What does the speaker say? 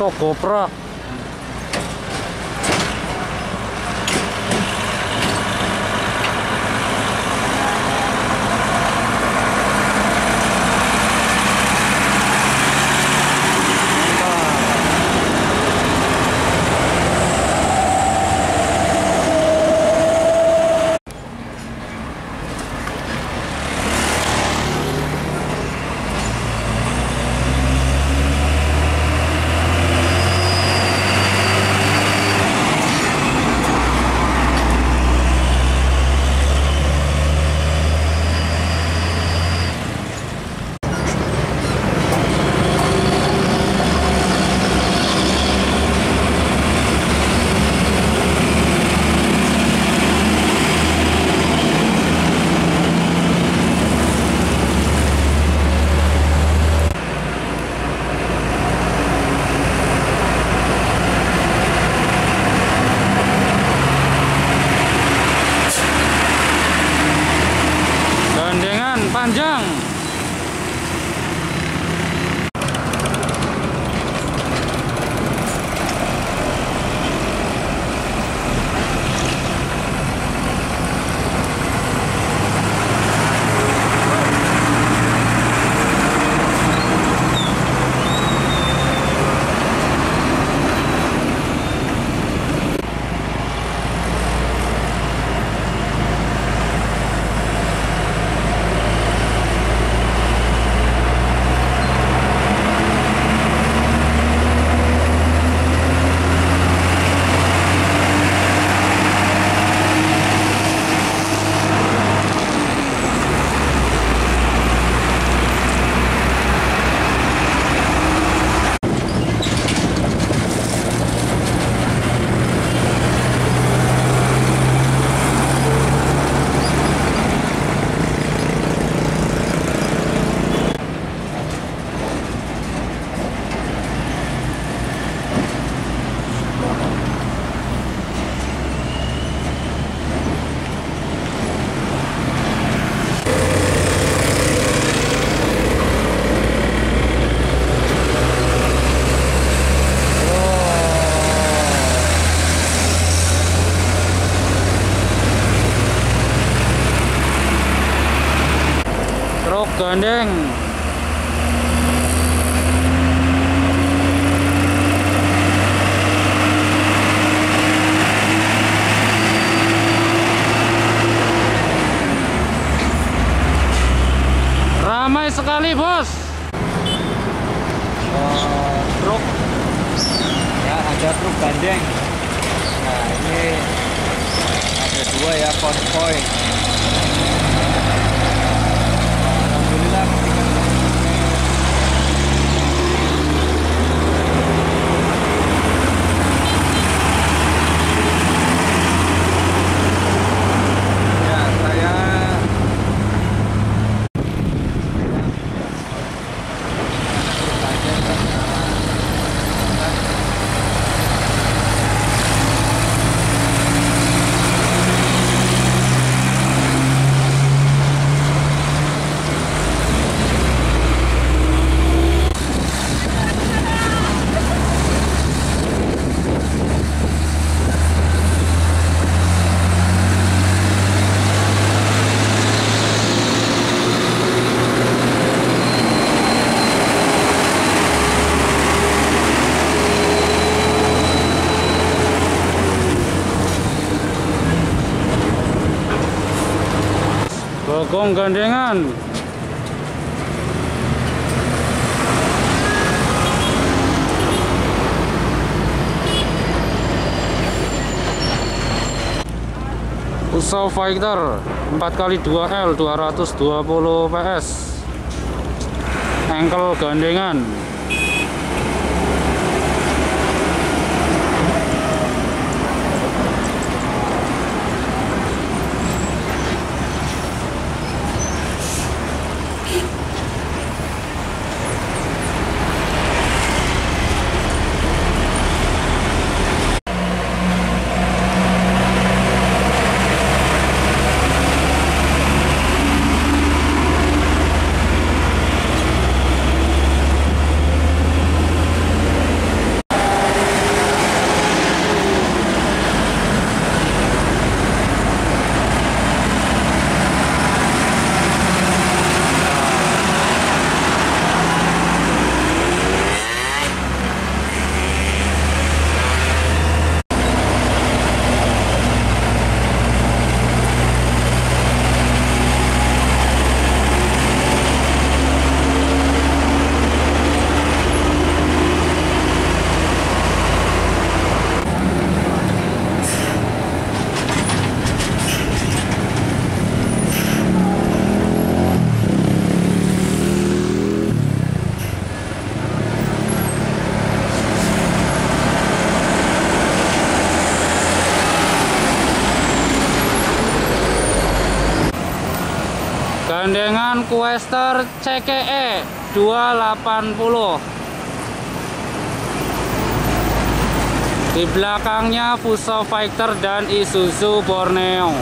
Sogoprak gandengan gandeng. Ramai sekali bos. Eh, truk. Ya ada truk gandeng. Nah ini ada dua ya konvoy Bogong gandengan. Usau Fighter 4x2L 220 PS Engkel gandengan Quester CKE 280. Di belakangnya Fuso Fighter dan Isuzu Borneo.